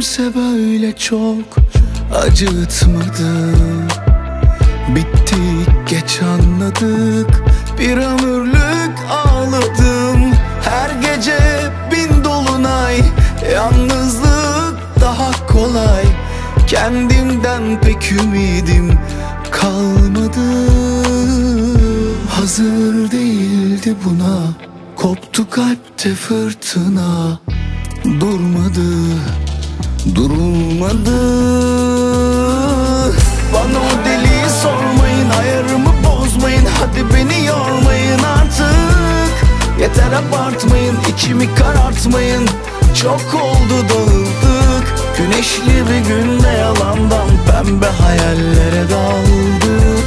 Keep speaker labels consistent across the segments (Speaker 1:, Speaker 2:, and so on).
Speaker 1: öyle çok acıtmadı. Bittik geç anladık. Bir ömürlük ağladım. Her gece bin dolunay. Yalnızlık daha kolay. Kendimden pek ümidim kalmadı. Hazır değildi buna. Koptu kalpte fırtına. Durmadı Durulmadı. Bana o deliği sormayın Ayarımı bozmayın. Hadi beni yormayın artık. Yeter abartmayın içimi karartmayın. Çok oldu dağıldık. Güneşli bir günde yalandan Pembe hayallere daldık.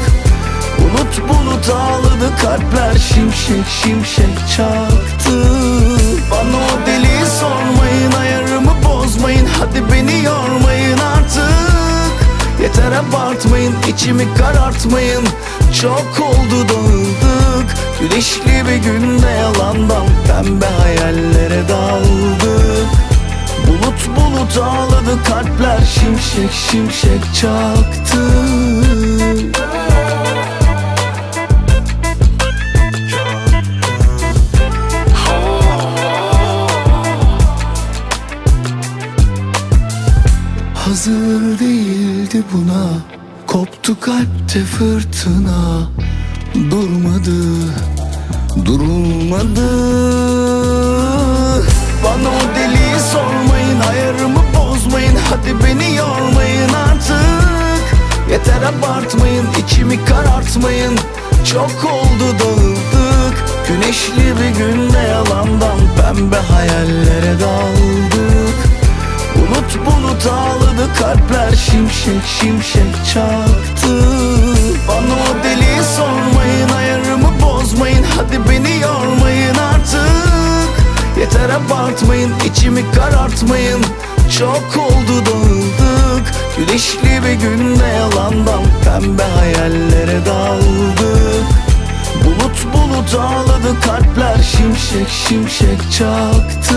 Speaker 1: Bulut bulut ağladı kalpler Şimşek şimşek çaktı. Bana o Yeter abartmayın içimi karartmayın. Çok oldu dağıldık Güneşli bir günde yalandan Pembe hayallere daldık. Bulut bulut ağladı kalpler Şimşek şimşek çaktı Hazır değildi buna. Koptu kalpte fırtına. Durmadı Durulmadı. Bana o deliği sormayın Ayarımı bozmayın. Hadi beni yormayın artık. Yeter abartmayın içimi karartmayın. Çok oldu dağıldık. Güneşli bir günde yalandan Şimşek şimşek çaktı. Bana o deliği sormayın Ayarımı bozmayın. Hadi beni yormayın artık. Yeter abartmayın içimi karartmayın. Çok oldu dağıldık. Güneşli bir günde yalandan Pembe hayallere daldık. Bulut bulut ağladı kalpler Şimşek şimşek çaktı